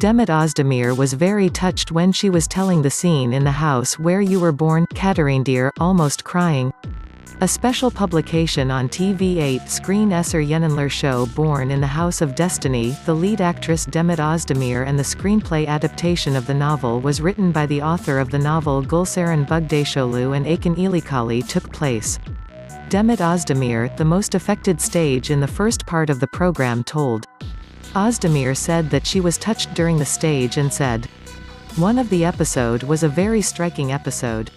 Demet Özdemir was very touched when she was telling the scene in the house where you were born, Kaderindir, almost crying. A special publication on TV8 Screen Esser Yenenler show Born in the House of Destiny, the lead actress Demet Özdemir and the screenplay adaptation of the novel was written by the author of the novel Gülseren Budayıcıoğlu and Akin İlikali took place. Demet Özdemir, the most affected stage in the first part of the program told. Özdemir said that she was touched during the stage and said, One of the episode was a very striking episode.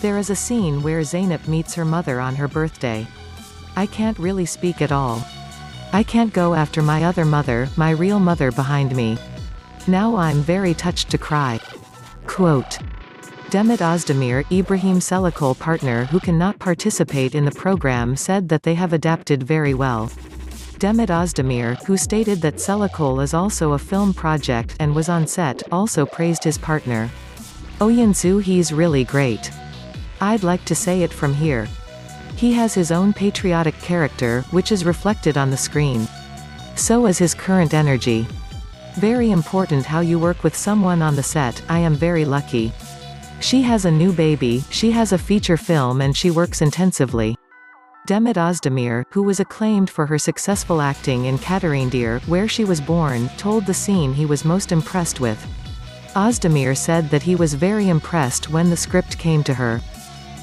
There is a scene where Zeynep meets her mother on her birthday. I can't really speak at all. I can't go after my other mother, my real mother behind me. Now I'm very touched to cry. Quote. Demet Özdemir, Ibrahim Çelikkol partner who cannot participate in the program said that they have adapted very well. Demet Özdemir, who stated that Çelikkol is also a film project and was on set, also praised his partner. Oh, Oyuncu he's really great. I'd like to say it from here. He has his own patriotic character, which is reflected on the screen. So is his current energy. Very important how you work with someone on the set, I am very lucky. She has a new baby, she has a feature film and she works intensively. Demet Özdemir, who was acclaimed for her successful acting in Kaderindir, where she was born, told the scene he was most impressed with. Özdemir said that he was very impressed when the script came to her.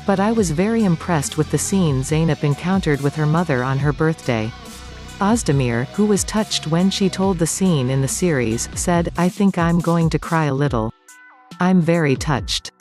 But I was very impressed with the scene Zeynep encountered with her mother on her birthday. Özdemir, who was touched when she told the scene in the series, said, I think I'm going to cry a little. I'm very touched.